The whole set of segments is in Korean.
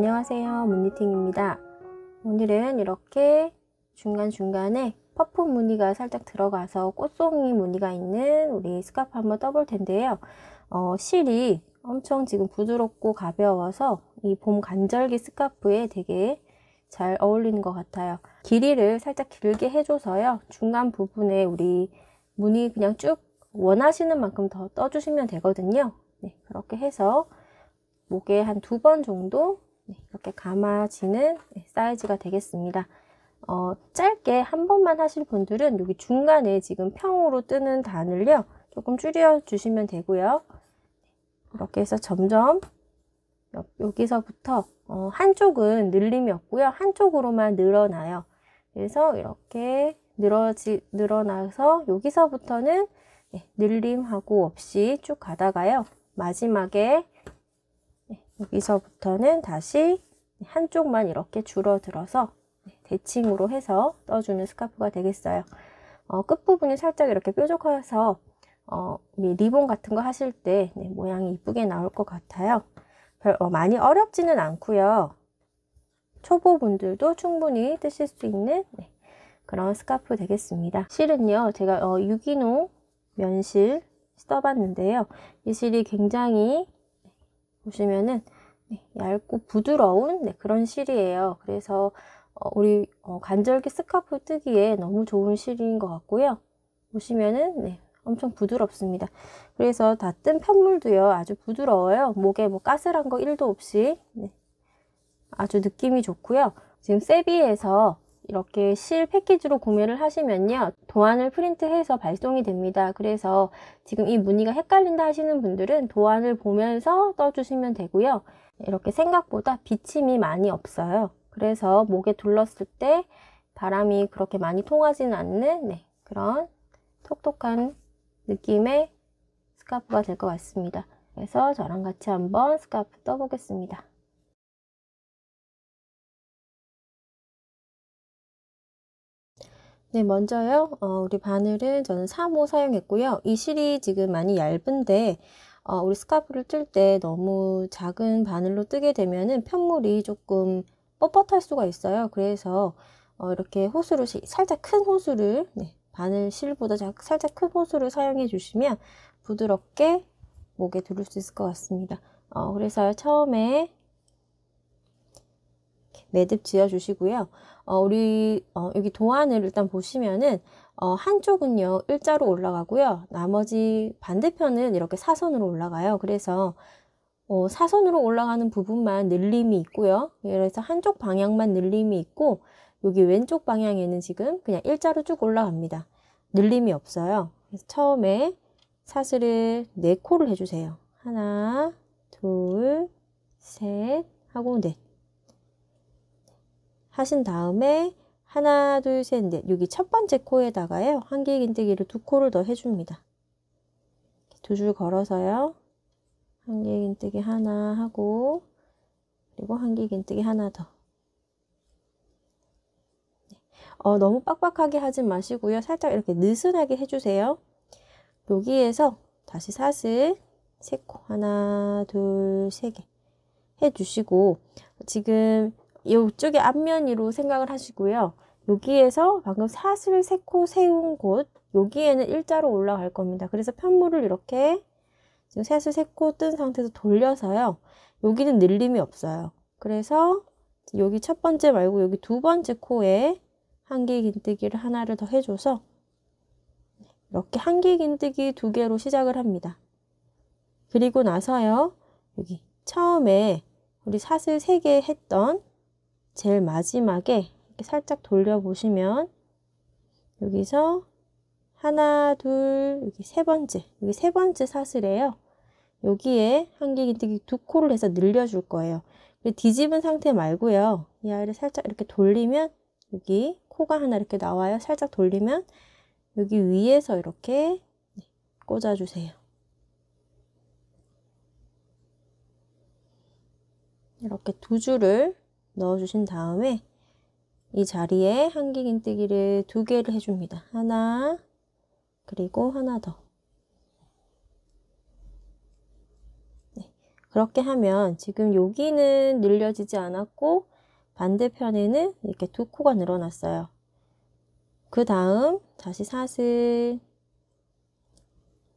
안녕하세요. 문니팅입니다. 오늘은 이렇게 중간중간에 퍼프 무늬가 살짝 들어가서 꽃송이 무늬가 있는 우리 스카프 한번 떠볼 텐데요. 어, 실이 엄청 지금 부드럽고 가벼워서 이 봄 간절기 스카프에 되게 잘 어울리는 것 같아요. 길이를 살짝 길게 해줘서요. 중간 부분에 우리 무늬 그냥 쭉 원하시는 만큼 더 떠주시면 되거든요. 네, 그렇게 해서 목에 한 두 번 정도 네, 이렇게 감아지는 네, 사이즈가 되겠습니다. 어, 짧게 한 번만 하실 분들은 여기 중간에 지금 평으로 뜨는 단을요 조금 줄여 주시면 되고요. 이렇게 해서 점점 여기서부터 어, 한쪽은 늘림이 없고요. 한쪽으로만 늘어나요. 그래서 이렇게 늘어지, 늘어나서 여기서부터는 네, 늘림하고 없이 쭉 가다가요. 마지막에 여기서부터는 다시 한쪽만 이렇게 줄어들어서 대칭으로 해서 떠주는 스카프가 되겠어요. 어, 끝부분이 살짝 이렇게 뾰족해서 어, 리본 같은 거 하실 때 네, 모양이 이쁘게 나올 것 같아요. 별, 어, 많이 어렵지는 않고요. 초보분들도 충분히 뜨실 수 있는 네, 그런 스카프 되겠습니다. 실은요, 제가 어, 유기농 면실 써봤는데요. 이 실이 굉장히 보시면은 네, 얇고 부드러운 네, 그런 실이에요. 그래서 어, 우리 어, 간절기 스카프 뜨기에 너무 좋은 실인 것 같고요. 보시면은 네, 엄청 부드럽습니다. 그래서 다 뜬 편물도요 아주 부드러워요. 목에 뭐 까슬한 거 1도 없이 네, 아주 느낌이 좋고요. 지금 세비에서 이렇게 실 패키지로 구매를 하시면요 도안을 프린트해서 발송이 됩니다. 그래서 지금 이 무늬가 헷갈린다 하시는 분들은 도안을 보면서 떠주시면 되고요. 이렇게 생각보다 비침이 많이 없어요. 그래서 목에 둘렀을 때 바람이 그렇게 많이 통하지는 않는 네, 그런 톡톡한 느낌의 스카프가 될 것 같습니다. 그래서 저랑 같이 한번 스카프 떠보겠습니다 네, 먼저요. 어, 우리 바늘은 저는 3호 사용했고요. 이 실이 지금 많이 얇은데 어, 우리 스카프를 뜰 때 너무 작은 바늘로 뜨게 되면은 편물이 조금 뻣뻣할 수가 있어요. 그래서 어, 이렇게 호수를 살짝 큰 호수를 네, 바늘 실보다 살짝 큰 호수를 사용해 주시면 부드럽게 목에 두를 수 있을 것 같습니다. 어, 그래서 처음에 매듭 지어 주시고요. 어, 우리 어, 여기 도안을 일단 보시면은 어, 한쪽은요 일자로 올라가고요. 나머지 반대편은 이렇게 사선으로 올라가요. 그래서 어, 사선으로 올라가는 부분만 늘림이 있고요. 그래서 한쪽 방향만 늘림이 있고 여기 왼쪽 방향에는 지금 그냥 일자로 쭉 올라갑니다. 늘림이 없어요. 그래서 처음에 사슬을 네 코를 해주세요. 하나, 둘, 셋 하고 넷. 하신 다음에 하나 둘 셋 넷. 여기 첫 번째 코에다가요 한길 긴뜨기를 두 코를 더 해줍니다. 두 줄 걸어서요 한길 긴뜨기 하나 하고 그리고 한길 긴뜨기 하나 더. 네. 어, 너무 빡빡하게 하지 마시고요 살짝 이렇게 느슨하게 해주세요. 여기에서 다시 사슬 세코 하나 둘 세 개 해주시고 지금 이쪽에 앞면으로 생각을 하시고요. 여기에서 방금 사슬 세코 세운 곳 여기에는 일자로 올라갈 겁니다. 그래서 편물을 이렇게 지금 사슬 세코 뜬 상태에서 돌려서요. 여기는 늘림이 없어요. 그래서 여기 첫 번째 말고 여기 두 번째 코에 한길 긴뜨기를 하나를 더 해줘서 이렇게 한길 긴뜨기 두 개로 시작을 합니다. 그리고 나서요. 여기 처음에 우리 사슬 세 개 했던 제일 마지막에 이렇게 살짝 돌려보시면 여기서 하나, 둘, 여기 세 번째, 여기 세 번째 사슬이에요. 여기에 한길긴뜨기 두 코를 해서 늘려줄 거예요. 뒤집은 상태 말고요. 이 아이를 살짝 이렇게 돌리면 여기 코가 하나 이렇게 나와요. 살짝 돌리면 여기 위에서 이렇게 꽂아주세요. 이렇게 두 줄을 넣어주신 다음에 이 자리에 한길긴뜨기를 두 개를 해줍니다. 하나 그리고 하나 더 네. 그렇게 하면 지금 여기는 늘려지지 않았고 반대편에는 이렇게 두 코가 늘어났어요. 그 다음 다시 사슬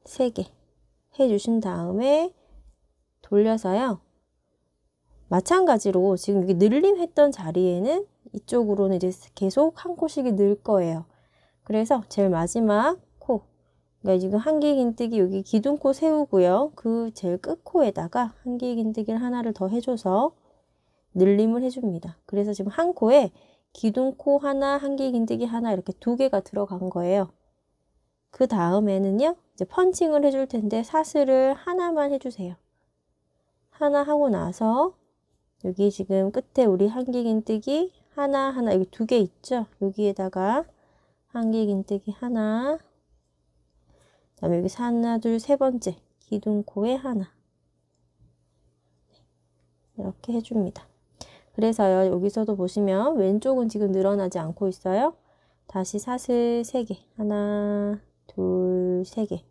3개 해주신 다음에 돌려서요. 마찬가지로 지금 여기 늘림 했던 자리에는 이쪽으로는 이제 계속 한 코씩이 늘 거예요. 그래서 제일 마지막 코, 그러니까 지금 한길 긴뜨기 여기 기둥코 세우고요. 그 제일 끝코에다가 한길 긴뜨기를 하나를 더 해줘서 늘림을 해줍니다. 그래서 지금 한 코에 기둥코 하나, 한길 긴뜨기 하나 이렇게 두 개가 들어간 거예요. 그 다음에는요, 이제 펀칭을 해줄 텐데 사슬을 하나만 해주세요. 하나 하고 나서 여기 지금 끝에 우리 한길긴뜨기 하나 하나 여기 두 개 있죠? 여기에다가 한길긴뜨기 하나 그 다음에 여기 하나 둘 세 번째 기둥코에 하나 이렇게 해줍니다. 그래서요 여기서도 보시면 왼쪽은 지금 늘어나지 않고 있어요. 다시 사슬 3개 하나 둘 세 개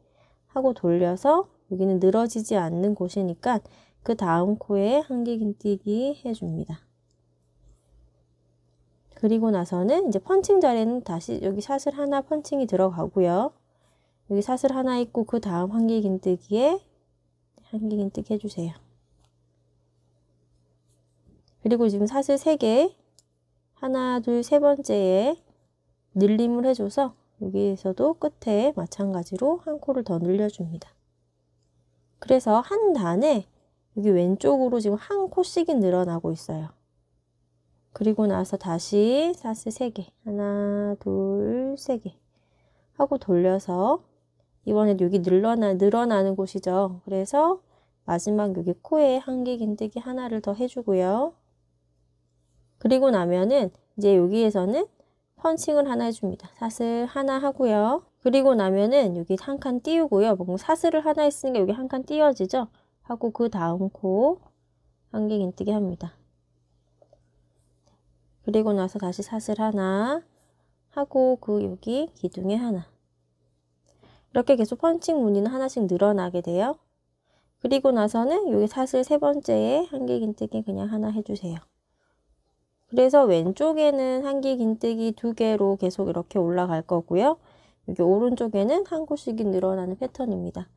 하고 돌려서 여기는 늘어지지 않는 곳이니까 그 다음 코에 한길긴뛰기 해줍니다. 그리고 나서는 이제 펀칭 자리는 다시 여기 사슬 하나 펀칭이 들어가고요. 여기 사슬 하나 있고 그 다음 한길긴뜨기에 한길긴뜨기 해주세요. 그리고 지금 사슬 3개 하나 둘 세 번째에 늘림을 해줘서 여기에서도 끝에 마찬가지로 한 코를 더 늘려줍니다. 그래서 한 단에 여기 왼쪽으로 지금 한 코씩이 늘어나고 있어요. 그리고 나서 다시 사슬 3개 하나 둘 세 개 하고 돌려서 이번에도 여기 늘어나, 늘어나는 곳이죠. 그래서 마지막 여기 코에 한길긴뜨기 하나를 더 해주고요. 그리고 나면은 이제 여기에서는 펀칭을 하나 해줍니다. 사슬 하나 하고요. 그리고 나면은 여기 한 칸 띄우고요. 뭔가 사슬을 하나 했으니까 여기 한 칸 띄워지죠? 하고 그 다음 코 한길긴뜨기 합니다. 그리고 나서 다시 사슬 하나 하고 그 여기 기둥에 하나 이렇게 계속 펀칭 무늬는 하나씩 늘어나게 돼요. 그리고 나서는 여기 사슬 세 번째에 한길 긴뜨기 그냥 하나 해주세요. 그래서 왼쪽에는 한길 긴뜨기 두 개로 계속 이렇게 올라갈 거고요. 여기 오른쪽에는 한 곳씩이 늘어나는 패턴입니다.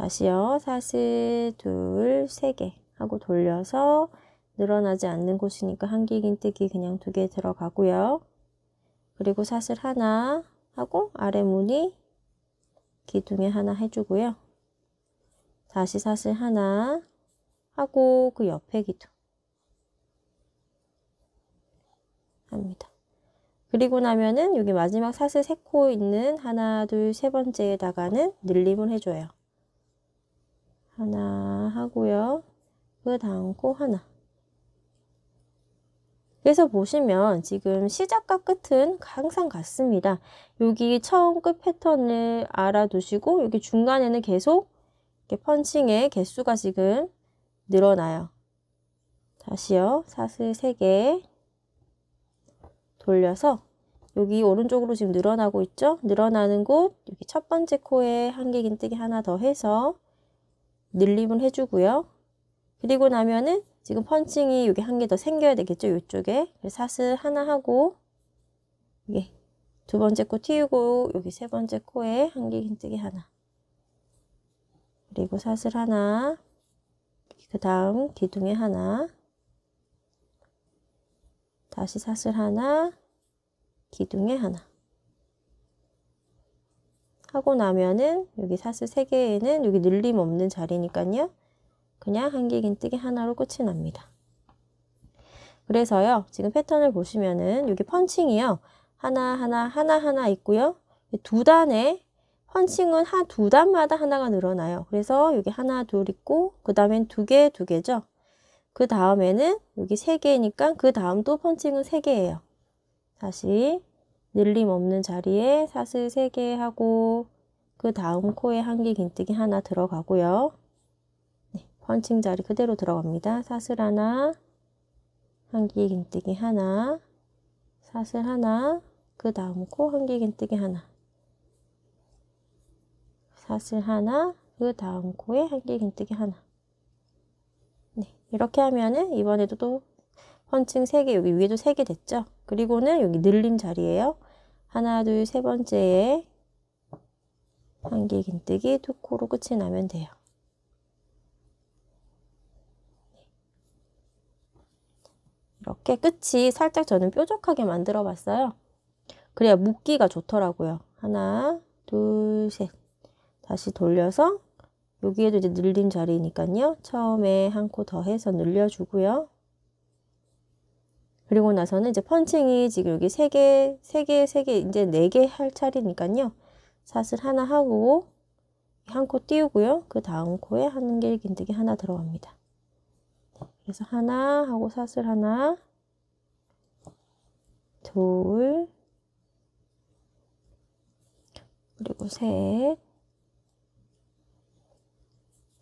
다시요. 사슬 둘, 세 개 하고 돌려서 늘어나지 않는 곳이니까 한길긴뜨기 그냥 두 개 들어가고요. 그리고 사슬 하나 하고 아래 무늬 기둥에 하나 해주고요. 다시 사슬 하나 하고 그 옆에 기둥 합니다. 그리고 나면은 여기 마지막 사슬 세코 있는 하나 둘 세 번째에다가는 늘림을 해줘요. 하나 하고요. 그 다음 코 하나. 그래서 보시면 지금 시작과 끝은 항상 같습니다. 여기 처음 끝 패턴을 알아두시고 여기 중간에는 계속 이렇게 펀칭의 개수가 지금 늘어나요. 다시요. 사슬 3개 돌려서 여기 오른쪽으로 지금 늘어나고 있죠? 늘어나는 곳 여기 첫 번째 코에 한길긴뜨기 하나 더 해서 늘림을 해주고요. 그리고 나면은 지금 펀칭이 여기 한 개 더 생겨야 되겠죠? 이쪽에 사슬 하나 하고 이게 두 번째 코 튀우고 여기 세 번째 코에 한길긴뜨기 하나 그리고 사슬 하나 그 다음 기둥에 하나 다시 사슬 하나 기둥에 하나 하고 나면은 여기 사슬 3개에는 여기 늘림 없는 자리니까요. 그냥 한길긴뜨기 하나로 끝이 납니다. 그래서요. 지금 패턴을 보시면은 여기 펀칭이요. 하나 하나 하나 하나 있고요. 두 단에 펀칭은 한 두 단마다 하나가 늘어나요. 그래서 여기 하나 둘 있고 그 다음엔 두 개 두 개죠. 그 다음에는 여기 세 개니까 그 다음 또 펀칭은 세 개예요. 다시 늘림 없는 자리에 사슬 3개 하고 그 다음 코에 한길긴뜨기 하나 들어가고요. 네, 펀칭 자리 그대로 들어갑니다. 사슬 하나, 한길긴뜨기 하나, 사슬 하나, 그 다음 코 한길긴뜨기 하나, 사슬 하나, 그 다음 코에 한길긴뜨기 하나. 네, 이렇게 하면은 이번에도 또 펀칭 3개 여기 위에도 3개 됐죠? 그리고는 여기 늘림 자리에요. 하나, 둘, 세 번째에 한 개 긴뜨기 두 코로 끝이 나면 돼요. 이렇게 끝이 살짝 저는 뾰족하게 만들어 봤어요. 그래야 묶기가 좋더라고요. 하나, 둘, 셋. 다시 돌려서 여기에도 이제 늘린 자리니까요. 처음에 한 코 더 해서 늘려주고요. 그리고 나서는 이제 펀칭이 지금 여기 세 개, 세 개, 세 개, 이제 네 개 할 차례니까요. 사슬 하나 하고 한 코 띄우고요. 그 다음 코에 한길 긴뜨기 하나 들어갑니다. 그래서 하나 하고 사슬 하나 둘 그리고 셋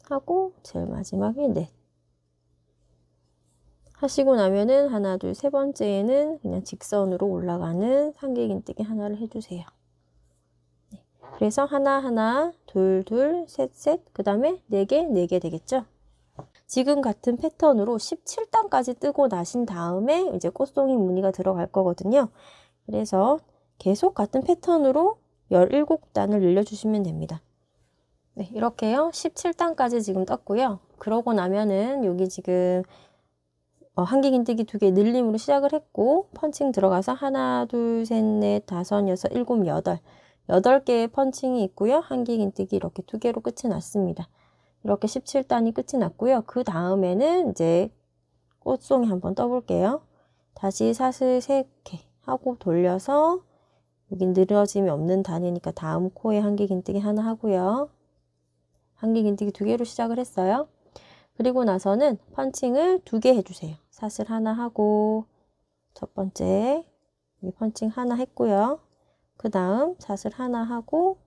하고 제일 마지막에 넷 하시고 나면은 하나 둘 세 번째에는 그냥 직선으로 올라가는 상길긴뜨기 하나를 해주세요. 네. 그래서 하나 하나 둘 둘 셋 셋 그 다음에 네 개 네 개 되겠죠? 지금 같은 패턴으로 17단까지 뜨고 나신 다음에 이제 꽃송이 무늬가 들어갈 거거든요. 그래서 계속 같은 패턴으로 17단을 늘려주시면 됩니다. 네, 이렇게요. 17단까지 지금 떴고요. 그러고 나면은 여기 지금 어, 한기긴 뜨기 두 개 늘림으로 시작을 했고 펀칭 들어가서 하나, 둘, 셋, 넷, 다섯, 여섯, 일곱, 여덟 여덟 개의 펀칭이 있고요. 한기긴 뜨기 이렇게 두 개로 끝이 났습니다. 이렇게 17단이 끝이 났고요. 그 다음에는 이제 꽃송이 한번 떠볼게요. 다시 사슬 3개 하고 돌려서 여기 늘어짐이 없는 단이니까 다음 코에 한길긴뜨기 하나 하고요. 한길긴뜨기 두 개로 시작을 했어요. 그리고 나서는 펀칭을 두 개 해주세요. 사슬 하나 하고 첫 번째 펀칭 하나 했고요. 그 다음 사슬 하나 하고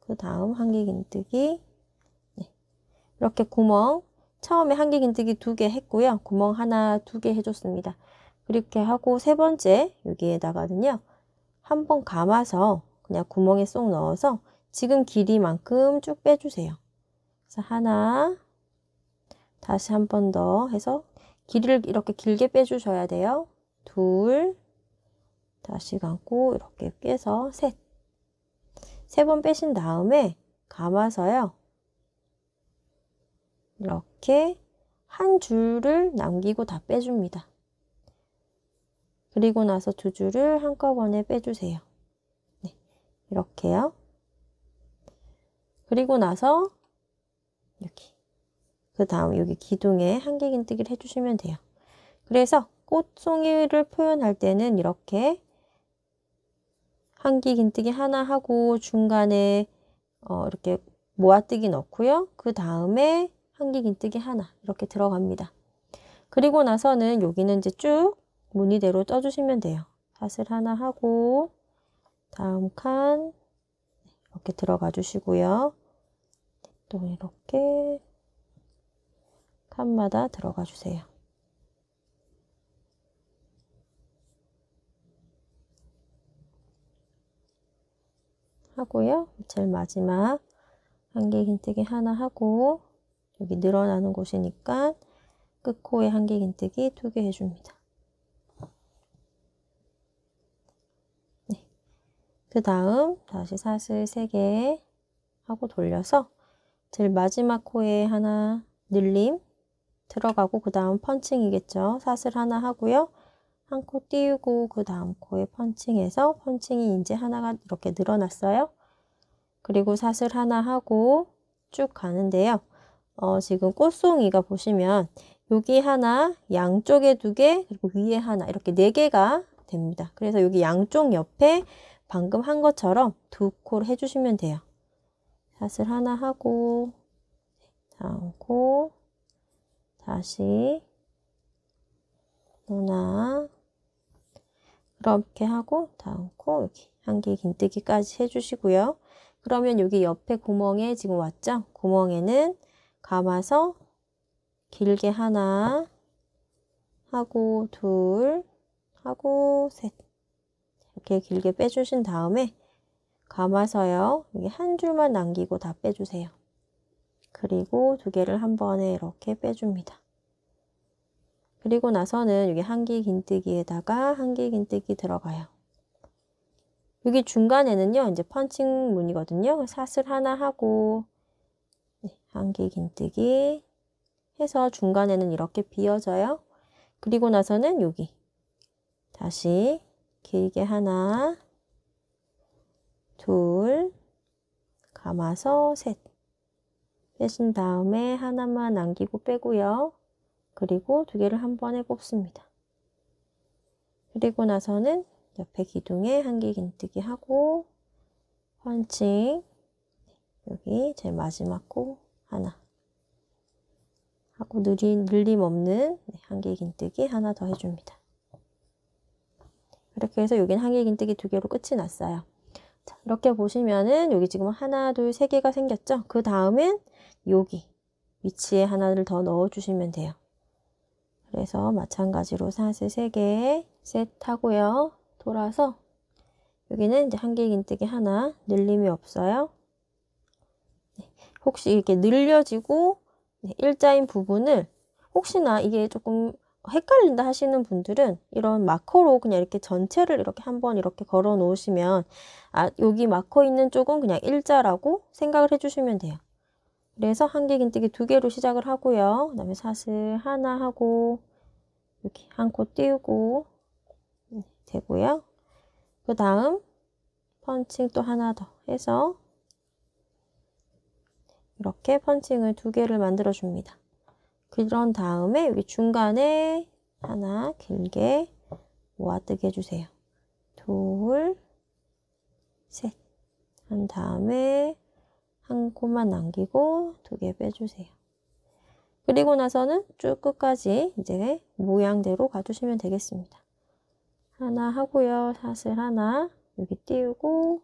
그 다음 한길긴뜨기 이렇게 구멍 처음에 한길긴뜨기 두 개 했고요. 구멍 하나 두 개 해줬습니다. 그렇게 하고 세 번째 여기에다가는요. 한 번 감아서 그냥 구멍에 쏙 넣어서 지금 길이만큼 쭉 빼주세요. 그래서 하나 다시 한 번 더 해서 길이를 이렇게 길게 빼주셔야 돼요. 둘 다시 감고 이렇게 빼서 셋 세 번 빼신 다음에 감아서요. 이렇게 한 줄을 남기고 다 빼줍니다. 그리고 나서 두 줄을 한꺼번에 빼주세요. 네, 이렇게요. 그리고 나서 여기 그 다음 여기 기둥에 한길긴뜨기를 해주시면 돼요. 그래서 꽃송이를 표현할 때는 이렇게 한길긴뜨기 하나 하고 중간에 어, 이렇게 모아뜨기 넣고요. 그 다음에 한길긴뜨기 하나 이렇게 들어갑니다. 그리고 나서는 여기는 이제 쭉 무늬대로 떠주시면 돼요. 사슬 하나 하고 다음 칸 이렇게 들어가 주시고요. 또 이렇게 칸마다 들어가 주세요. 하고요. 제일 마지막 한길긴뜨기 하나 하고 여기 늘어나는 곳이니까 끝코에 한길긴뜨기 두 개 해줍니다. 네. 그 다음 다시 사슬 3개 하고 돌려서 제일 마지막 코에 하나 늘림 들어가고 그 다음 펀칭이겠죠. 사슬 하나 하고요. 한 코 띄우고 그 다음 코에 펀칭해서 펀칭이 이제 하나가 이렇게 늘어났어요. 그리고 사슬 하나 하고 쭉 가는데요. 어, 지금 꽃송이가 보시면 여기 하나, 양쪽에 두 개, 그리고 위에 하나 이렇게 네 개가 됩니다. 그래서 여기 양쪽 옆에 방금 한 것처럼 두 코를 해주시면 돼요. 사슬 하나 하고 다음 코 다시 하나 그렇게 하고 다음 코 여기 한길 긴뜨기까지 해주시고요. 그러면 여기 옆에 구멍에 지금 왔죠? 구멍에는 감아서 길게 하나 하고 둘 하고 셋 이렇게 길게 빼주신 다음에 감아서요 여기 한 줄만 남기고 다 빼주세요 그리고 두 개를 한 번에 이렇게 빼줍니다 그리고 나서는 여기 한길 긴뜨기에다가 한길 긴뜨기 들어가요. 여기 중간에는요, 이제 펀칭 문이거든요. 사슬 하나 하고, 네, 한길 긴뜨기 해서 중간에는 이렇게 비어져요. 그리고 나서는 여기 다시 길게 하나, 둘, 감아서 셋. 빼신 다음에 하나만 남기고 빼고요. 그리고 두 개를 한 번에 꼽습니다. 그리고 나서는 옆에 기둥에 한길 긴뜨기 하고 펀칭 여기 제일 마지막 코 하나 하고 느림, 늘림 없는 네, 한길 긴뜨기 하나 더 해줍니다. 이렇게 해서 여긴 한길 긴뜨기 두 개로 끝이 났어요. 자, 이렇게 보시면은 여기 지금 하나, 둘, 세 개가 생겼죠? 그 다음엔 여기 위치에 하나를 더 넣어주시면 돼요. 그래서 마찬가지로 사슬 3개 셋 하고요. 돌아서 여기는 이제 한길 긴뜨기 하나 늘림이 없어요. 네, 혹시 이렇게 늘려지고 네, 일자인 부분을 혹시나 이게 조금 헷갈린다 하시는 분들은 이런 마커로 그냥 이렇게 전체를 이렇게 한번 이렇게 걸어 놓으시면 아 여기 마커 있는 쪽은 그냥 일자라고 생각을 해주시면 돼요. 그래서 한길 긴뜨기 두 개로 시작을 하고요. 그 다음에 사슬 하나 하고 이렇게 한 코 띄우고 네, 되고요. 그 다음 펀칭 또 하나 더 해서 이렇게 펀칭을 두 개를 만들어 줍니다. 그런 다음에 여기 중간에 하나 길게 모아뜨게 해주세요. 둘, 셋. 한 다음에 한 코만 남기고 두 개 빼주세요. 그리고 나서는 쭉 끝까지 이제 모양대로 가주시면 되겠습니다. 하나 하고요. 사슬 하나 여기 띄우고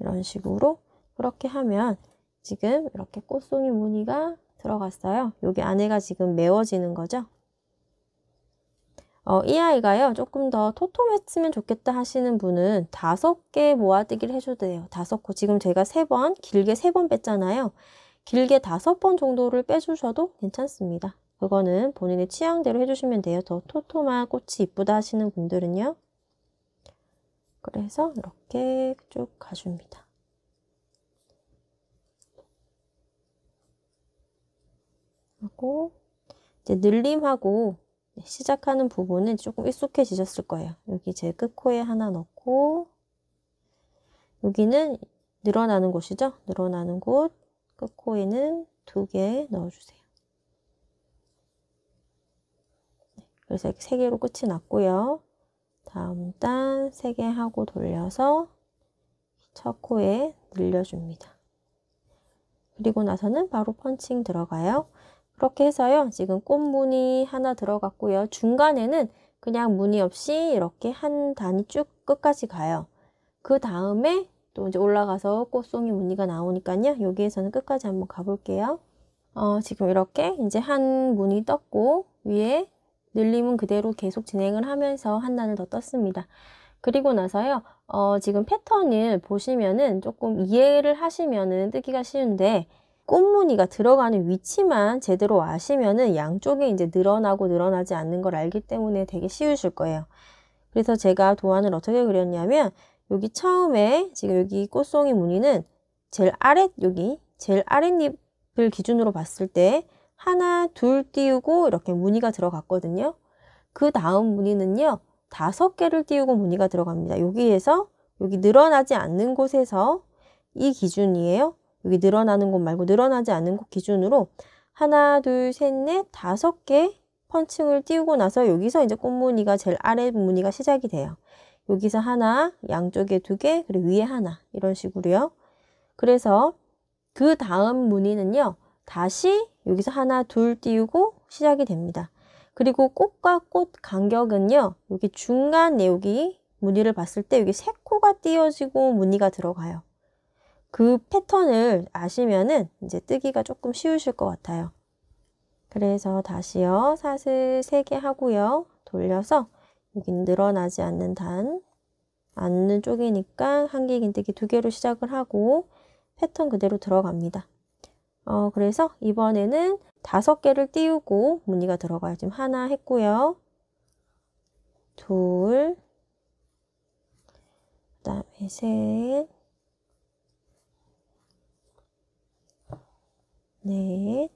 이런 식으로 그렇게 하면 지금 이렇게 꽃송이 무늬가 들어갔어요. 여기 안에가 지금 메워지는 거죠. 어, 이 아이가요, 조금 더 토톰했으면 좋겠다 하시는 분은 다섯 개 모아뜨기를 해줘도 돼요. 다섯 코. 지금 제가 세 번, 길게 세 번 뺐잖아요. 길게 다섯 번 정도를 빼주셔도 괜찮습니다. 그거는 본인의 취향대로 해주시면 돼요. 더 토톰한 꽃이 이쁘다 하시는 분들은요. 그래서 이렇게 쭉 가줍니다. 하고 이제 늘림하고 시작하는 부분은 조금 익숙해지셨을 거예요. 여기 제 끝코에 하나 넣고 여기는 늘어나는 곳이죠. 늘어나는 곳 끝코에는 두 개 넣어주세요. 네, 그래서 이렇게 세 개로 끝이 났고요. 다음 단 세 개 하고 돌려서 첫 코에 늘려줍니다. 그리고 나서는 바로 펀칭 들어가요. 그렇게 해서요. 지금 꽃무늬 하나 들어갔고요. 중간에는 그냥 무늬 없이 이렇게 한 단이 쭉 끝까지 가요. 그 다음에 또 이제 올라가서 꽃송이 무늬가 나오니까요. 여기에서는 끝까지 한번 가볼게요. 어, 지금 이렇게 이제 한 무늬 떴고 위에 늘림은 그대로 계속 진행을 하면서 한 단을 더 떴습니다. 그리고 나서요. 어, 지금 패턴을 보시면은 조금 이해를 하시면은 뜨기가 쉬운데 꽃무늬가 들어가는 위치만 제대로 아시면은 양쪽에 이제 늘어나고 늘어나지 않는 걸 알기 때문에 되게 쉬우실 거예요. 그래서 제가 도안을 어떻게 그렸냐면 여기 처음에 지금 여기 꽃송이 무늬는 제일 아래 여기 제일 아랫잎을 기준으로 봤을 때 하나 둘 띄우고 이렇게 무늬가 들어갔거든요. 그 다음 무늬는요 다섯 개를 띄우고 무늬가 들어갑니다. 여기에서 여기 늘어나지 않는 곳에서 이 기준이에요. 여기 늘어나는 곳 말고 늘어나지 않는 곳 기준으로 하나, 둘, 셋, 넷, 다섯 개 펀칭을 띄우고 나서 여기서 이제 꽃무늬가 제일 아래 무늬가 시작이 돼요. 여기서 하나, 양쪽에 두 개, 그리고 위에 하나 이런 식으로요. 그래서 그 다음 무늬는요. 다시 여기서 하나, 둘 띄우고 시작이 됩니다. 그리고 꽃과 꽃 간격은요. 여기 중간 여기 무늬를 봤을 때 여기 세 코가 띄어지고 무늬가 들어가요. 그 패턴을 아시면은 이제 뜨기가 조금 쉬우실 것 같아요. 그래서 다시요. 사슬 3개 하고요. 돌려서 여기 늘어나지 않는 단, 않는 쪽이니까 한길 긴뜨기 두 개로 시작을 하고 패턴 그대로 들어갑니다. 어, 그래서 이번에는 다섯 개를 띄우고 무늬가 들어가요. 지금 하나 했고요. 둘, 그 다음에 셋, 넷,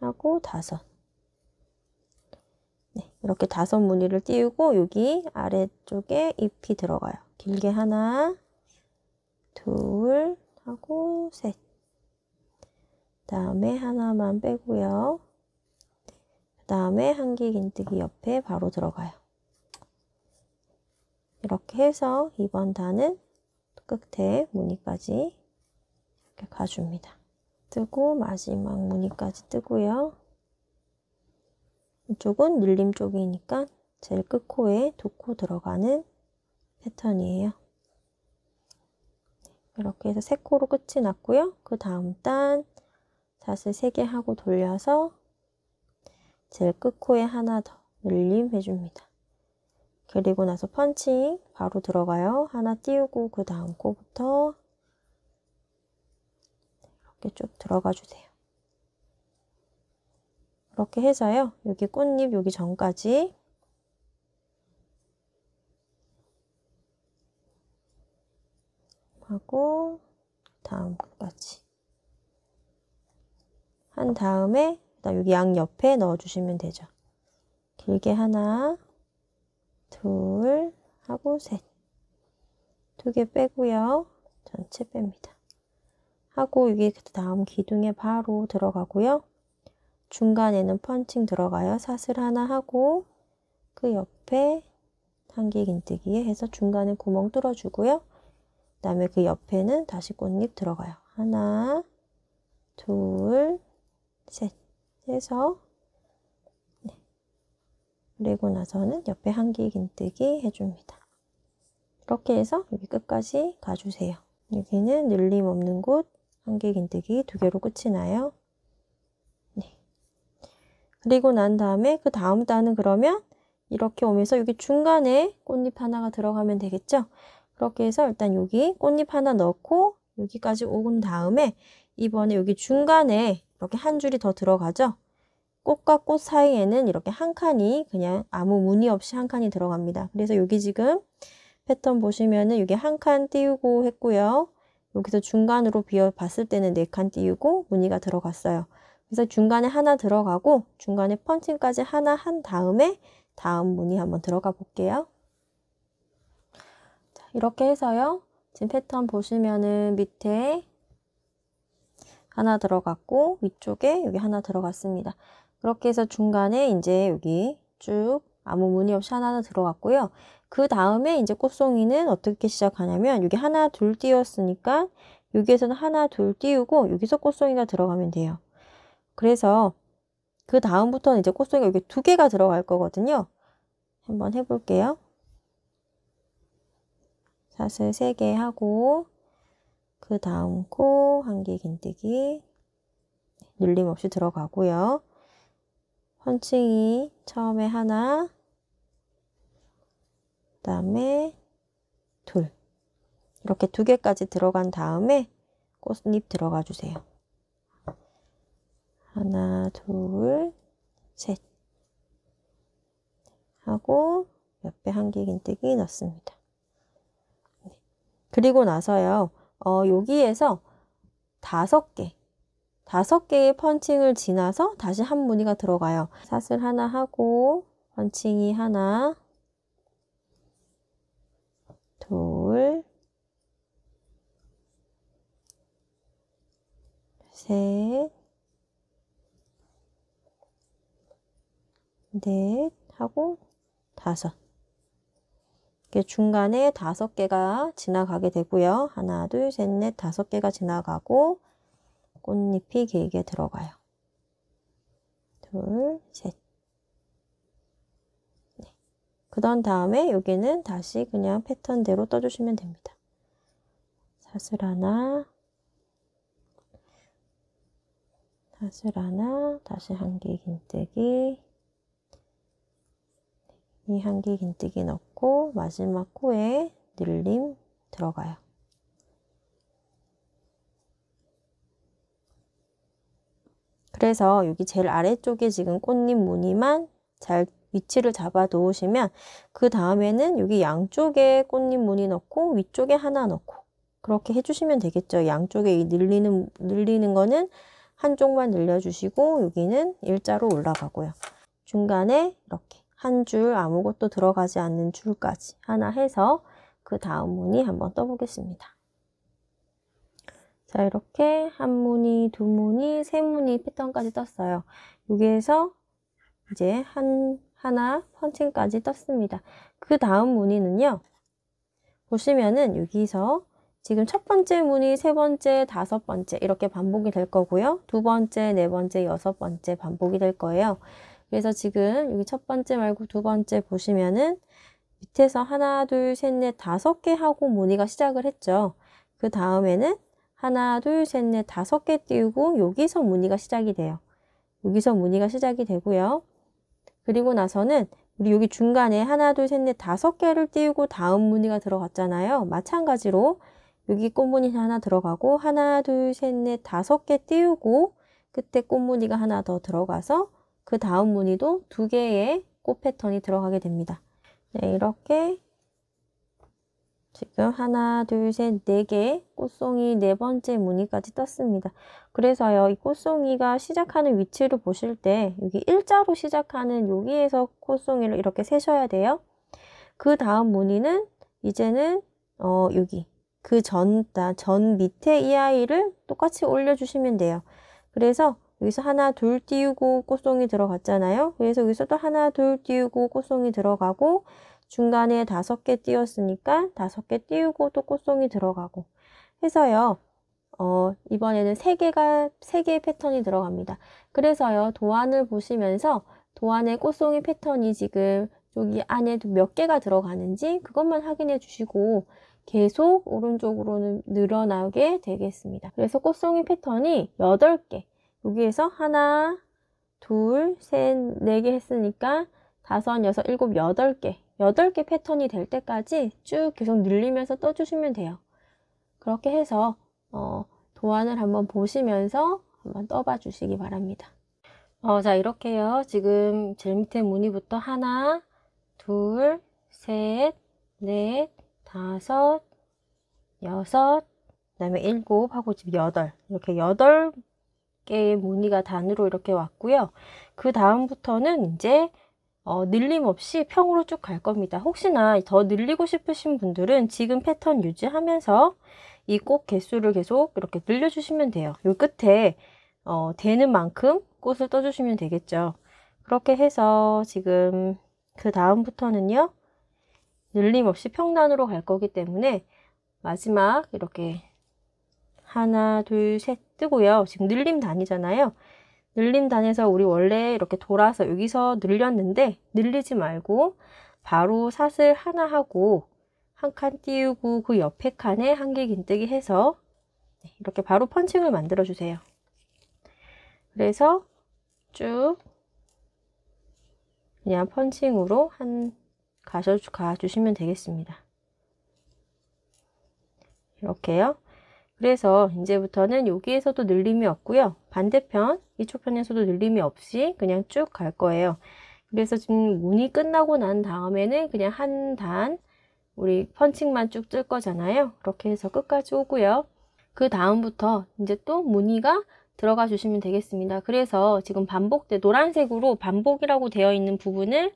하고 다섯. 네, 이렇게 다섯 무늬를 띄우고 여기 아래쪽에 잎이 들어가요. 길게 하나, 둘, 하고 셋. 다음에 하나만 빼고요. 그 다음에 한기 긴뜨기 옆에 바로 들어가요. 이렇게 해서 이번 단은 끝에 무늬까지 이렇게 가줍니다. 뜨고 마지막 무늬까지 뜨고요. 이쪽은 늘림 쪽이니까 제일 끝코에 두코 들어가는 패턴이에요. 이렇게 해서 세 코로 끝이 났고요. 그 다음 단 닷을 3개 하고 돌려서 제일 끝코에 하나 더 늘림 해줍니다. 그리고 나서 펀칭 바로 들어가요. 하나 띄우고 그 다음 코부터 이렇게 쭉 들어가 주세요. 이렇게 해서요. 여기 꽃잎 여기 전까지 하고 다음 끝까지 한 다음에 여기 양 옆에 넣어주시면 되죠. 길게 하나, 둘, 하고 셋. 두 개 빼고요. 전체 뺍니다. 하고 그 다음 기둥에 바로 들어가고요. 중간에는 펀칭 들어가요. 사슬 하나 하고 그 옆에 한개 긴뜨기에 해서 중간에 구멍 뚫어주고요. 그 다음에 그 옆에는 다시 꽃잎 들어가요. 하나, 둘, 셋 해서 네. 그리고 나서는 옆에 한기 긴뜨기 해줍니다. 이렇게 해서 여기 끝까지 가주세요. 여기는 늘림 없는 곳 한기 긴뜨기 두 개로 끝이 나요. 네. 그리고 난 다음에 그 다음 단은 그러면 이렇게 오면서 여기 중간에 꽃잎 하나가 들어가면 되겠죠? 그렇게 해서 일단 여기 꽃잎 하나 넣고 여기까지 온 다음에 이번에 여기 중간에 이렇게 한 줄이 더 들어가죠. 꽃과 꽃 사이에는 이렇게 한 칸이 그냥 아무 무늬 없이 한 칸이 들어갑니다. 그래서 여기 지금 패턴 보시면은 여기 한칸 띄우고 했고요. 여기서 중간으로 비어 봤을 때는 네 칸 띄우고 무늬가 들어갔어요. 그래서 중간에 하나 들어가고 중간에 펀칭까지 하나 한 다음에 다음 무늬 한번 들어가 볼게요. 자, 이렇게 해서요. 지금 패턴 보시면은 밑에 하나 들어갔고 위쪽에 여기 하나 들어갔습니다. 그렇게 해서 중간에 이제 여기 쭉 아무 무늬 없이 하나 들어갔고요. 그 다음에 이제 꽃송이는 어떻게 시작하냐면 여기 하나 둘 띄웠으니까 여기에서는 하나 둘 띄우고 여기서 꽃송이가 들어가면 돼요. 그래서 그 다음부터는 이제 꽃송이가 여기 두 개가 들어갈 거거든요. 한번 해볼게요. 사슬 세 개 하고 그 다음 코 한 개 긴뜨기 늘림 없이 들어가고요. 펀칭이 처음에 하나 그 다음에 둘 이렇게 두 개까지 들어간 다음에 꽃잎 들어가 주세요. 하나 둘 셋 하고 옆에 한개 긴뜨기 넣습니다. 네. 그리고 나서요. 어, 여기에서 다섯 개, 다섯 개의 펀칭을 지나서 다시 한 무늬가 들어가요. 사슬 하나 하고 펀칭이 하나, 둘, 셋, 넷 하고 다섯. 중간에 다섯 개가 지나가게 되고요. 하나, 둘, 셋, 넷, 다섯 개가 지나가고 꽃잎이 길게 들어가요. 둘, 셋. 네. 그런 다음에 여기는 다시 그냥 패턴대로 떠주시면 됩니다. 사슬 하나, 사슬 하나, 다시 한개 긴뜨기, 이 한개 긴뜨기 넣고 마지막 코에 늘림 들어가요. 그래서 여기 제일 아래쪽에 지금 꽃잎 무늬만 잘 위치를 잡아 놓으시면 그 다음에는 여기 양쪽에 꽃잎 무늬 넣고 위쪽에 하나 넣고 그렇게 해주시면 되겠죠. 양쪽에 늘리는, 늘리는 거는 한쪽만 늘려주시고 여기는 일자로 올라가고요. 중간에 이렇게 한 줄 아무것도 들어가지 않는 줄까지 하나 해서 그 다음 무늬 한번 떠보겠습니다. 자 이렇게 한 무늬, 두 무늬, 세 무늬 패턴까지 떴어요. 여기에서 이제 한 하나 펀칭까지 떴습니다. 그 다음 무늬는요. 보시면은 여기서 지금 첫 번째 무늬, 세 번째, 다섯 번째 이렇게 반복이 될 거고요. 두 번째, 네 번째, 여섯 번째 반복이 될 거예요. 그래서 지금 여기 첫 번째 말고 두 번째 보시면은 밑에서 하나, 둘, 셋, 넷, 다섯 개 하고 무늬가 시작을 했죠. 그 다음에는 하나, 둘, 셋, 넷, 다섯 개 띄우고 여기서 무늬가 시작이 돼요. 여기서 무늬가 시작이 되고요. 그리고 나서는 우리 여기 중간에 하나, 둘, 셋, 넷, 다섯 개를 띄우고 다음 무늬가 들어갔잖아요. 마찬가지로 여기 꽃무늬 하나 들어가고 하나, 둘, 셋, 넷, 다섯 개 띄우고 그때 꽃무늬가 하나 더 들어가서 그 다음 무늬도 두 개의 꽃 패턴이 들어가게 됩니다. 네, 이렇게 지금 하나, 둘, 셋, 네 개 꽃송이 네 번째 무늬까지 떴습니다. 그래서요, 이 꽃송이가 시작하는 위치를 보실 때 여기 일자로 시작하는 여기에서 꽃송이를 이렇게 세셔야 돼요. 그 다음 무늬는 이제는 어, 여기 그 전, 전 밑에 이 아이를 똑같이 올려주시면 돼요. 그래서 여기서 하나, 둘 띄우고 꽃송이 들어갔잖아요. 그래서 여기서 또 하나, 둘 띄우고 꽃송이 들어가고 중간에 다섯 개 띄웠으니까 다섯 개 띄우고 또 꽃송이 들어가고 해서요. 어, 이번에는 세 개가 세 개의 패턴이 들어갑니다. 그래서요. 도안을 보시면서 도안의 꽃송이 패턴이 지금 여기 안에 몇 개가 들어가는지 그것만 확인해 주시고 계속 오른쪽으로는 늘어나게 되겠습니다. 그래서 꽃송이 패턴이 8개 여기에서 하나, 둘, 셋, 네 개 했으니까 다섯, 여섯, 일곱, 여덟 개 8개 패턴이 될 때까지 쭉 계속 늘리면서 떠주시면 돼요. 그렇게 해서 어, 도안을 한번 보시면서 한번 떠봐 주시기 바랍니다. 어, 자 이렇게요. 지금 제일 밑에 무늬부터 하나, 둘, 셋, 넷, 다섯, 여섯, 그 다음에 일곱 하고 지금 여덟 이렇게 여덟 개의 무늬가 단으로 이렇게 왔고요. 그 다음부터는 이제 어, 늘림 없이 평으로 쭉 갈 겁니다. 혹시나 더 늘리고 싶으신 분들은 지금 패턴 유지하면서 이 꽃 개수를 계속 이렇게 늘려주시면 돼요. 요 끝에 어, 되는 만큼 꽃을 떠주시면 되겠죠. 그렇게 해서 지금 그 다음부터는요. 늘림 없이 평단으로 갈 거기 때문에 마지막 이렇게 하나, 둘, 셋 뜨고요. 지금 늘림 단이잖아요. 늘림 단에서 우리 원래 이렇게 돌아서 여기서 늘렸는데 늘리지 말고 바로 사슬 하나 하고 한 칸 띄우고 그 옆에 칸에 한 개 긴뜨기 해서 네, 이렇게 바로 펀칭을 만들어 주세요. 그래서 쭉 그냥 펀칭으로 한 가셔 가주시면 되겠습니다. 이렇게요. 그래서 이제부터는 여기에서도 늘림이 없고요. 반대편 이쪽 편에서도 늘림이 없이 그냥 쭉 갈 거예요. 그래서 지금 문이 끝나고 난 다음에는 그냥 한 단 우리 펀칭만 쭉 뜰 거잖아요. 그렇게 해서 끝까지 오고요. 그 다음부터 이제 또 무늬가 들어가 주시면 되겠습니다. 그래서 지금 반복돼 노란색으로 반복이라고 되어 있는 부분을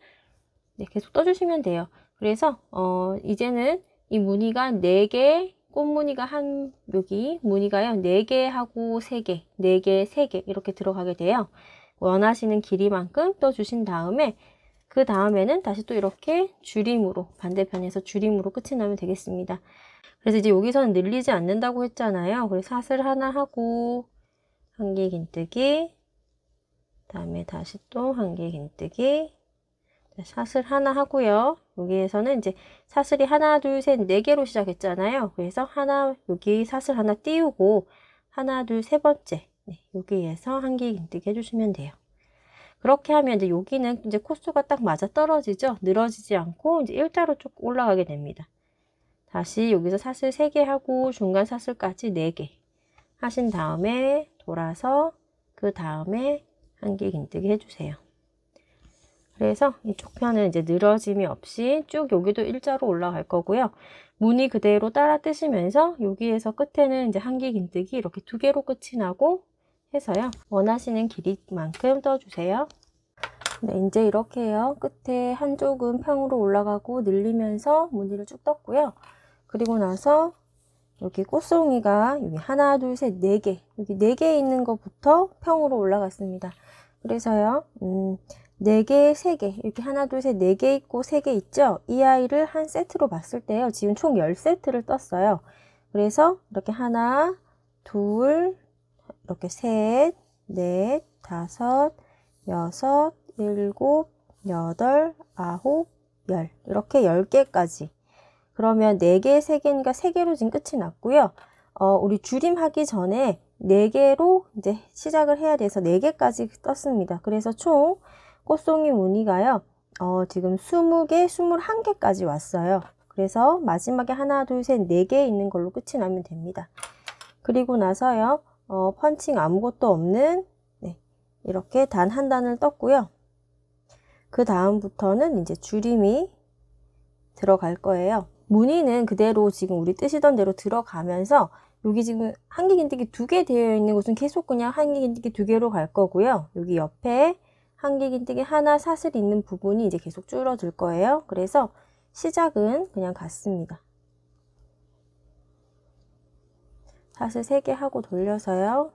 네, 계속 떠주시면 돼요. 그래서 어, 이제는 이 무늬가 4개 꽃무늬가 한 여기 무늬가요 4개 하고 3개 4개 3개 이렇게 들어가게 돼요. 원하시는 길이만큼 떠 주신 다음에 그 다음에는 다시 또 이렇게 줄임으로 반대편에서 줄임으로 끝이 나면 되겠습니다. 그래서 이제 여기서는 늘리지 않는다고 했잖아요. 그래서 사슬 하나 하고 한 개 긴뜨기 다음에 다시 또 한 개 긴뜨기 사슬 하나 하고요. 여기에서는 이제 사슬이 하나, 둘, 셋, 네 개로 시작했잖아요. 그래서 하나, 여기 사슬 하나 띄우고 하나, 둘, 세 번째 네, 여기에서 한개 긴뜨기 해주시면 돼요. 그렇게 하면 이제 여기는 이제 코수가 딱 맞아 떨어지죠. 늘어지지 않고 이제 일자로 쭉 올라가게 됩니다. 다시 여기서 사슬 3개 하고 중간 사슬까지 4개 하신 다음에 돌아서 그 다음에 한길 긴뜨기 해주세요. 그래서 이쪽 편은 이제 늘어짐이 없이 쭉 여기도 일자로 올라갈 거고요. 무늬 그대로 따라 뜨시면서 여기에서 끝에는 이제 한길 긴뜨기 이렇게 두 개로 끝이 나고 해서요. 원하시는 길이만큼 떠주세요. 네, 이제 이렇게 해요. 끝에 한쪽은 평으로 올라가고 늘리면서 무늬를 쭉 떴고요. 그리고 나서 여기 꽃송이가 여기 하나, 둘, 셋, 네 개. 여기 네 개 있는 것부터 평으로 올라갔습니다. 그래서요, 음, 네 개, 세 개. 이렇게 하나, 둘, 셋, 네개 있고 세개 있죠? 이 아이를 한 세트로 봤을 때요. 지금 총 10세트를 떴어요. 그래서 이렇게 하나, 둘, 이렇게 셋, 넷, 다섯, 여섯, 일곱, 여덟, 아홉, 열. 이렇게 10개까지. 그러면 4개, 3개니까 3개로 지금 끝이 났고요. 어, 우리 줄임 하기 전에 4개로 이제 시작을 해야 돼서 4개까지 떴습니다. 그래서 총 꽃송이 무늬가요. 어, 지금 20개, 21개까지 왔어요. 그래서 마지막에 하나, 둘, 셋, 4개 있는 걸로 끝이 나면 됩니다. 그리고 나서요. 어, 펀칭 아무것도 없는 네, 이렇게 단 한 단을 떴고요. 그 다음부터는 이제 줄임이 들어갈 거예요. 무늬는 그대로 지금 우리 뜨시던 대로 들어가면서 여기 지금 한길긴뜨기 두 개 되어 있는 곳은 계속 그냥 한길긴뜨기 두 개로 갈 거고요. 여기 옆에 한길긴뜨기 하나 사슬 있는 부분이 이제 계속 줄어들 거예요. 그래서 시작은 그냥 같습니다. 사슬 3개 하고 돌려서요.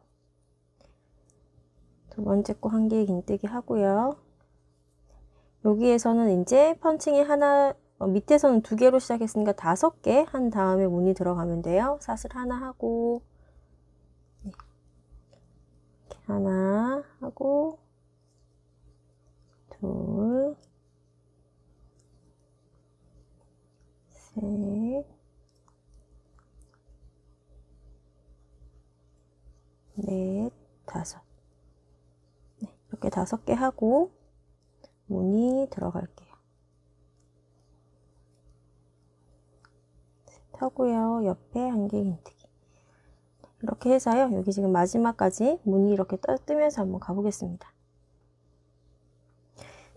두 번째 거 한길긴뜨기 하고요. 여기에서는 이제 펀칭이 하나 어, 밑에서는 두 개로 시작했으니까 다섯 개 한 다음에 무늬 들어가면 돼요. 사슬 하나 하고 네. 하나 하고 둘 셋, 넷, 다섯. 네, 이렇게 다섯 개 하고 무늬 들어갈게요. 하고요. 옆에 한 개 긴뜨기. 이렇게 해서요. 여기 지금 마지막까지 무늬 이렇게 뜨면서 한번 가보겠습니다.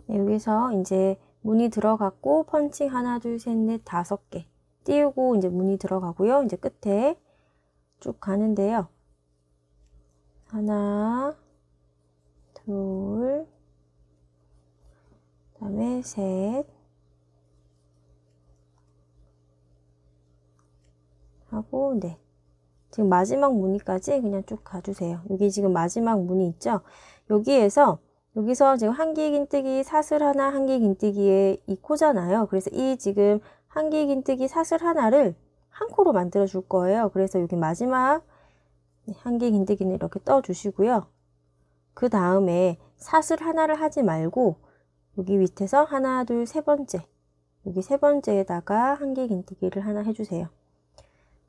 네, 여기서 이제 무늬 들어갔고 펀칭 하나, 둘, 셋, 넷, 다섯 개 띄우고 이제 무늬 들어가고요. 이제 끝에 쭉 가는데요. 하나, 둘, 그다음에 셋, 하고 네 지금 마지막 무늬까지 그냥 쭉 가주세요 여기 지금 마지막 무늬 있죠 여기에서 여기서 지금 한길긴뜨기 사슬 하나 한길긴뜨기에 이 코잖아요. 그래서 이 지금 한길긴뜨기 사슬 하나를 한 코로 만들어 줄 거예요. 그래서 여기 마지막 네, 한길긴뜨기는 이렇게 떠 주시고요. 그 다음에 사슬 하나를 하지 말고 여기 밑에서 하나 둘 세 번째 여기 세 번째에다가 한길긴뜨기를 하나 해주세요.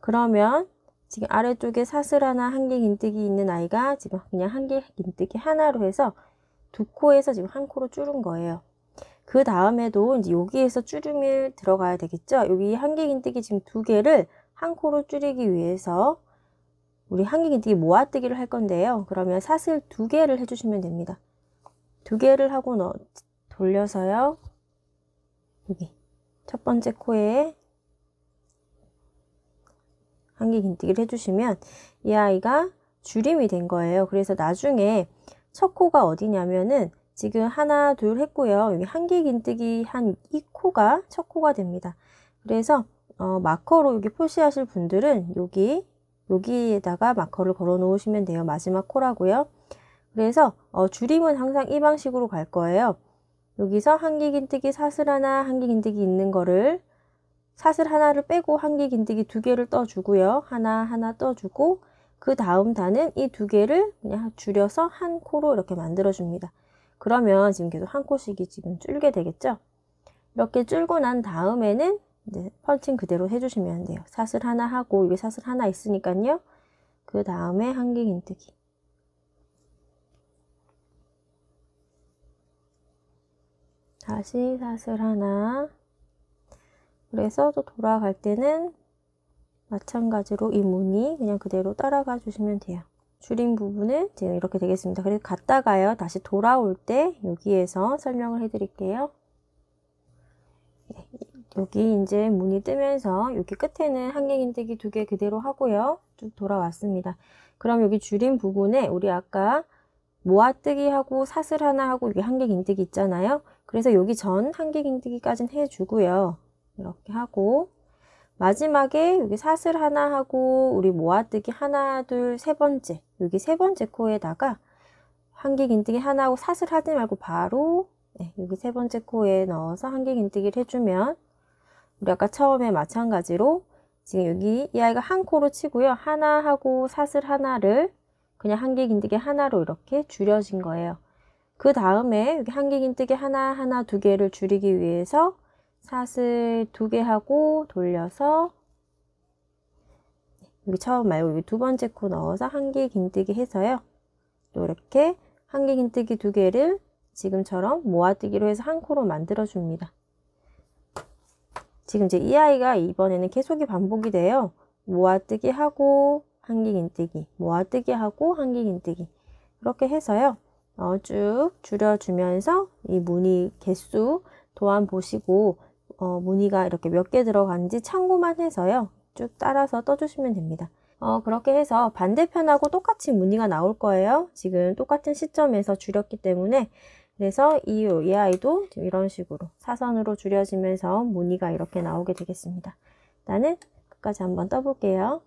그러면 지금 아래쪽에 사슬 하나, 한개 긴뜨기 있는 아이가 지금 그냥 한개 긴뜨기 하나로 해서 두 코에서 지금 한 코로 줄은 거예요. 그 다음에도 이제 여기에서 줄임을 들어가야 되겠죠. 여기 한개 긴뜨기 지금 두 개를 한 코로 줄이기 위해서 우리 한개 긴뜨기 모아뜨기를 할 건데요. 그러면 사슬 두 개를 해주시면 됩니다. 두 개를 하고 넣, 돌려서요. 여기 첫 번째 코에 한개 긴뜨기를 해주시면 이 아이가 줄임이 된 거예요. 그래서 나중에 첫 코가 어디냐면은 지금 하나 둘 했고요. 여기 한개 긴뜨기 한 이 코가 첫 코가 됩니다. 그래서 어, 마커로 여기 표시하실 분들은 여기 여기에다가 마커를 걸어 놓으시면 돼요. 마지막 코라고요. 그래서 어, 줄임은 항상 이 방식으로 갈 거예요. 여기서 한개 긴뜨기 사슬 하나 한개 긴뜨기 있는 거를 사슬 하나를 빼고 한개 긴뜨기 두 개를 떠주고요. 하나 하나 떠주고 그 다음 단은 이 두 개를 그냥 줄여서 한 코로 이렇게 만들어줍니다. 그러면 지금 계속 한 코씩이 지금 줄게 되겠죠? 이렇게 줄고 난 다음에는 이제 펀칭 그대로 해주시면 돼요. 사슬 하나 하고 이게 사슬 하나 있으니까요. 그 다음에 한 개 긴뜨기. 다시 사슬 하나 그래서 또 돌아갈 때는 마찬가지로 이 무늬 그냥 그대로 따라가 주시면 돼요. 줄인 부분은 지금 이렇게 되겠습니다. 그래서 갔다가요. 다시 돌아올 때 여기에서 설명을 해드릴게요. 네, 여기 이제 문이 뜨면서 여기 끝에는 한길긴뜨기 두 개 그대로 하고요. 쭉 돌아왔습니다. 그럼 여기 줄인 부분에 우리 아까 모아뜨기 하고 사슬 하나 하고 여기 한길긴뜨기 있잖아요. 그래서 여기 전 한길긴뜨기까지는 해주고요. 이렇게 하고 마지막에 여기 사슬 하나 하고 우리 모아뜨기 하나 둘 세 번째 여기 세 번째 코에다가 한길 긴뜨기 하나 하고 사슬 하지 말고 바로 네, 여기 세 번째 코에 넣어서 한길 긴뜨기를 해주면 우리 아까 처음에 마찬가지로 지금 여기 이 아이가 한 코로 치고요. 하나 하고 사슬 하나를 그냥 한길 긴뜨기 하나로 이렇게 줄여진 거예요. 그 다음에 여기 한길 긴뜨기 하나 하나 두 개를 줄이기 위해서 사슬 두개 하고 돌려서 여기 처음 말고 여기 두 번째 코 넣어서 한길긴뜨기 해서요. 또 이렇게 한길긴뜨기 두 개를 지금처럼 모아뜨기로 해서 한 코로 만들어 줍니다. 지금 이제 이 아이가 이번에는 계속이 반복이 돼요. 모아뜨기 하고 한길긴뜨기, 모아뜨기 하고 한길긴뜨기 이렇게 해서요. 어, 쭉 줄여주면서 이 무늬 개수 또한 보시고 어, 무늬가 이렇게 몇 개 들어간지 참고만 해서요. 쭉 따라서 떠주시면 됩니다. 어, 그렇게 해서 반대편하고 똑같이 무늬가 나올 거예요. 지금 똑같은 시점에서 줄였기 때문에 그래서 이, 이 아이도 이런 식으로 사선으로 줄여지면서 무늬가 이렇게 나오게 되겠습니다. 나는 끝까지 한번 떠볼게요.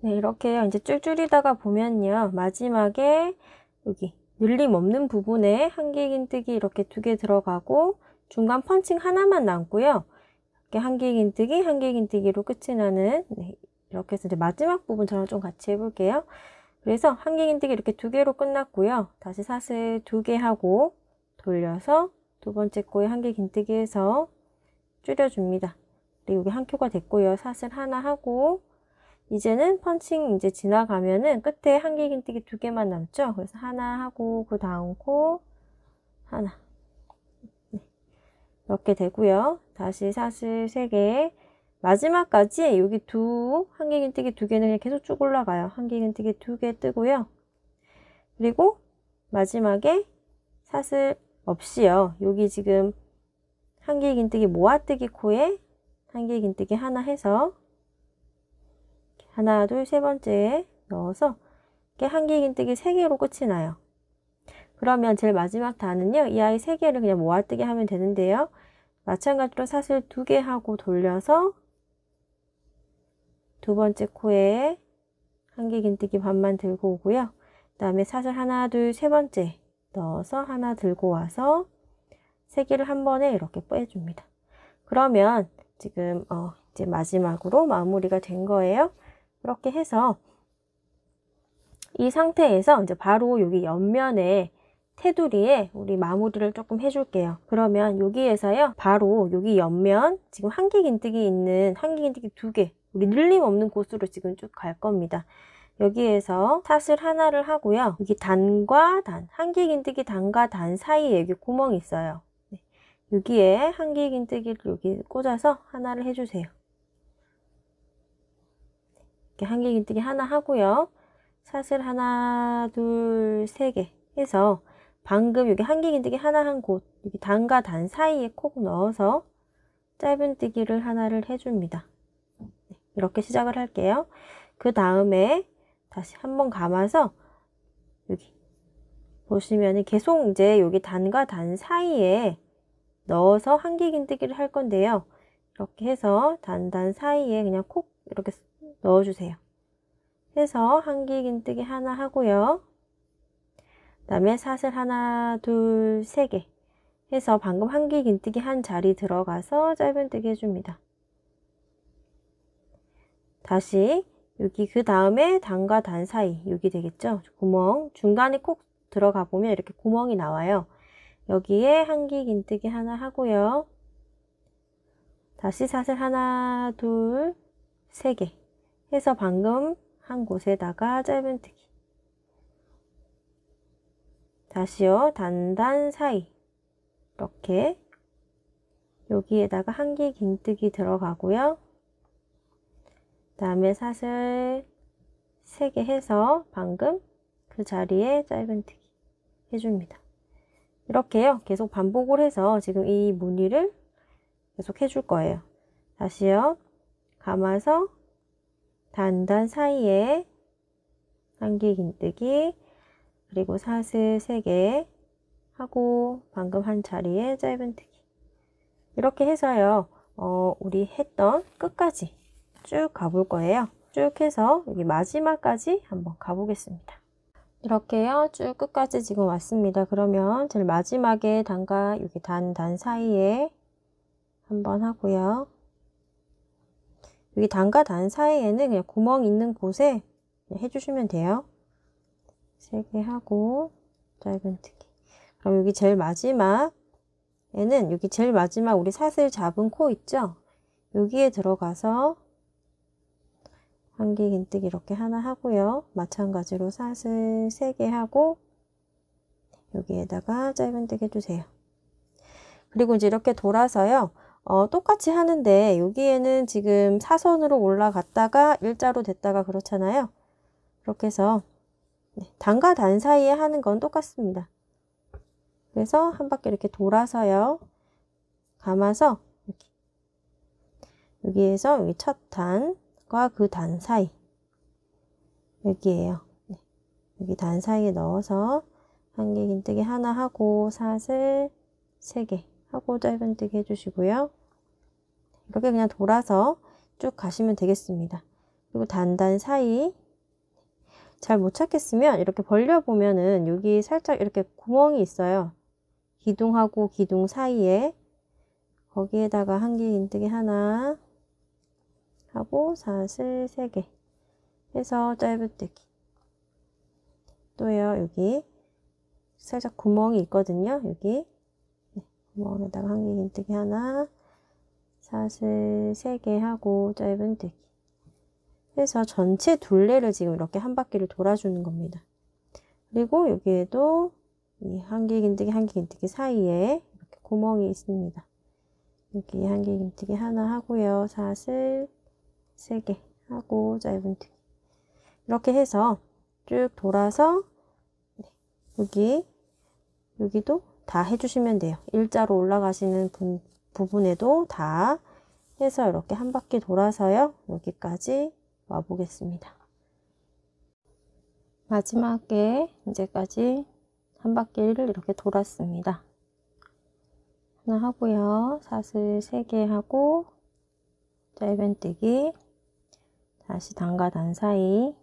네, 이렇게 이제 쭉 줄이다가 보면요. 마지막에 여기 늘림 없는 부분에 한길긴뜨기 이렇게 두 개 들어가고 중간 펀칭 하나만 남고요. 이렇게 한길긴뜨기, 한길긴뜨기로 끝이 나는 네, 이렇게 해서 이제 마지막 부분 저랑 좀 같이 해볼게요. 그래서 한길긴뜨기 이렇게 두 개로 끝났고요. 다시 사슬 두 개 하고 돌려서 두 번째 코에 한길긴뜨기 해서 줄여줍니다. 그리고 여기 한 큐가 됐고요. 사슬 하나 하고 이제는 펀칭 이제 지나가면은 끝에 한길긴뜨기 두 개만 남죠. 그래서 하나 하고 그 다음 코 하나 네. 이렇게 되고요. 다시 사슬 세개 마지막까지 여기 두 한길긴뜨기 두 개는 그냥 계속 쭉 올라가요. 한길긴뜨기 두 개 뜨고요. 그리고 마지막에 사슬 없이요. 여기 지금 한길긴뜨기 모아뜨기 코에 한길긴뜨기 하나 해서 하나, 둘, 세 번째 넣어서 이렇게 한길긴뜨기 세 개로 끝이 나요. 그러면 제일 마지막 단은요. 이 아이 세 개를 그냥 모아뜨기 하면 되는데요. 마찬가지로 사슬 두개 하고 돌려서 두 번째 코에 한길긴뜨기 반만 들고 오고요. 그 다음에 사슬 하나, 둘, 세 번째 넣어서 하나 들고 와서 세 개를 한 번에 이렇게 빼줍니다. 그러면 지금 어 이제 마지막으로 마무리가 된 거예요. 그렇게 해서 이 상태에서 이제 바로 여기 옆면에 테두리에 우리 마무리를 조금 해줄게요. 그러면 여기에서요, 바로 여기 옆면, 지금 한길긴뜨기 있는 한길긴뜨기 두 개, 우리 늘림 없는 곳으로 지금 쭉 갈 겁니다. 여기에서 사슬 하나를 하고요. 여기 단과 단, 한길긴뜨기 단과 단 사이에 여기 구멍이 있어요. 네. 여기에 한길긴뜨기를 여기 꽂아서 하나를 해주세요. 이렇게 한길긴뜨기 하나 하고요. 사슬 하나, 둘, 세 개 해서 방금 여기 한길긴뜨기 하나 한 곳, 여기 단과 단 사이에 콕 넣어서 짧은뜨기를 하나를 해줍니다. 네, 이렇게 시작을 할게요. 그 다음에 다시 한번 감아서 여기 보시면 계속 이제 여기 단과 단 사이에 넣어서 한길긴뜨기를 할 건데요. 이렇게 해서 단단 사이에 그냥 콕 이렇게 넣어주세요. 해서 한길긴뜨기 하나 하고요. 그 다음에 사슬 하나, 둘, 세 개 해서 방금 한길긴뜨기 한 자리 들어가서 짧은뜨기 해줍니다. 다시 여기 그 다음에 단과 단 사이 여기 되겠죠? 구멍 중간에 콕 들어가 보면 이렇게 구멍이 나와요. 여기에 한길긴뜨기 하나 하고요. 다시 사슬 하나, 둘, 세 개 해서 방금 한 곳에다가 짧은뜨기 다시요 단단 사이 이렇게 여기에다가 한길 긴뜨기 들어가고요 그 다음에 사슬 3개 해서 방금 그 자리에 짧은뜨기 해줍니다. 이렇게요. 계속 반복을 해서 지금 이 무늬를 계속 해줄 거예요. 다시요. 감아서 단단 사이에 한기 긴뜨기 그리고 사슬 3개 하고 방금 한 자리에 짧은뜨기 이렇게 해서요. 어, 우리 했던 끝까지 쭉 가볼 거예요. 쭉 해서 여기 마지막까지 한번 가보겠습니다. 이렇게요. 쭉 끝까지 지금 왔습니다. 그러면 제일 마지막에 단과 여기 단, 단 사이에 한번 하고요. 여기 단과 단 사이에는 그냥 구멍 있는 곳에 해주시면 돼요. 세개 하고 짧은뜨기. 그럼 여기 제일 마지막에는 여기 제일 마지막 우리 사슬 잡은 코 있죠? 여기에 들어가서 한기 긴뜨기 이렇게 하나 하고요. 마찬가지로 사슬 3개 하고 여기에다가 짧은뜨기 해주세요. 그리고 이제 이렇게 돌아서요. 어, 똑같이 하는데 여기에는 지금 사선으로 올라갔다가 일자로 됐다가 그렇잖아요. 그렇게 해서 네, 단과 단 사이에 하는 건 똑같습니다. 그래서 한 바퀴 이렇게 돌아서요. 감아서 이렇게 여기에서 여기 첫 단, 과 그 단 사이 여기에요. 네. 여기 단 사이에 넣어서 한 개 긴뜨기 하나 하고 사슬 세 개 하고 짧은뜨기 해주시고요. 이렇게 그냥 돌아서 쭉 가시면 되겠습니다. 그리고 단단 사이 잘 못 찾겠으면 이렇게 벌려보면은 여기 살짝 이렇게 구멍이 있어요. 기둥하고 기둥 사이에 거기에다가 한개 긴뜨기 하나 하고 사슬 3개 해서 짧은뜨기. 또요 여기 살짝 구멍이 있거든요 여기. 네, 구멍에다가 한개 긴뜨기 하나 사슬 3개 하고 짧은뜨기 해서 전체 둘레를 지금 이렇게 한 바퀴를 돌아주는 겁니다. 그리고 여기에도 이 한개 긴뜨기 한개 긴뜨기 사이에 이렇게 구멍이 있습니다. 여기 한개 긴뜨기 하나 하고요. 사슬 3개 하고 짧은뜨기. 이렇게 해서 쭉 돌아서 네, 여기 여기도 다 해주시면 돼요. 일자로 올라가시는 분, 부분에도 다 해서 이렇게 한 바퀴 돌아서요. 여기까지 와 보겠습니다. 마지막에 이제까지 한 바퀴를 이렇게 돌았습니다. 하나 하고요. 사슬 3개 하고 짧은뜨기. 다시 단과 단 사이.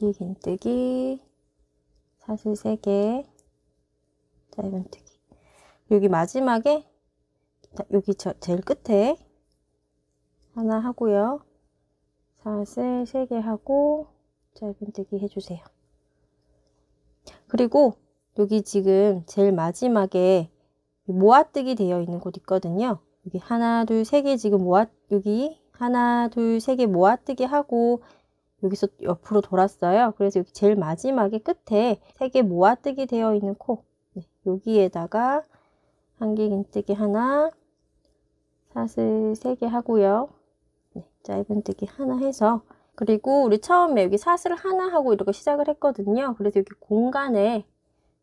이 긴뜨기. 사슬 3개. 짧은뜨기. 여기 마지막에 여기 저 제일 끝에 하나 하고요 사슬 3개 하고 짧은뜨기 해주세요 그리고 여기 지금 제일 마지막에 모아뜨기 되어 있는 곳 있거든요 여기 하나 둘 세 개 지금 모아 여기 하나, 둘, 세 개 모아뜨기 하고 여기서 옆으로 돌았어요. 그래서 여기 제일 마지막에 끝에 세 개 모아뜨기 되어 있는 코 네, 여기에다가 한개 긴뜨기 하나 사슬 세 개 하고요. 네, 짧은뜨기 하나 해서 그리고 우리 처음에 여기 사슬 하나 하고 이렇게 시작을 했거든요. 그래서 여기 공간에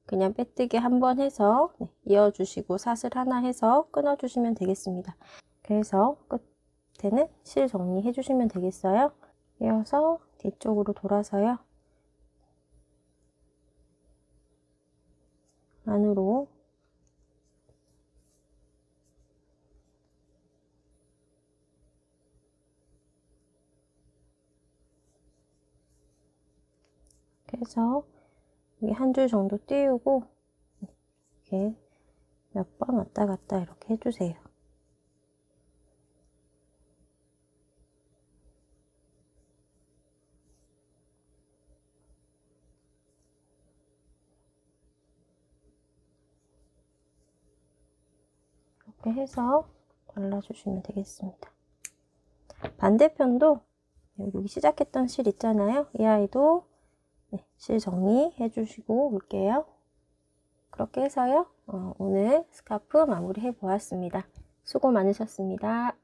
그냥 빼뜨기 한 번 해서 네, 이어주시고 사슬 하나 해서 끊어주시면 되겠습니다. 그래서 끝 밑에는 실 정리해 주시면 되겠어요. 이어서 뒤쪽으로 돌아서요. 안으로 그래서 여기 한 줄 정도 띄우고 이렇게 몇 번 왔다 갔다 이렇게 해주세요. 이렇게 해서 발라주시면 되겠습니다. 반대편도 여기 시작했던 실 있잖아요. 이 아이도 네, 실 정리해 주시고 올게요. 그렇게 해서요. 어, 오늘 스카프 마무리해 보았습니다. 수고 많으셨습니다.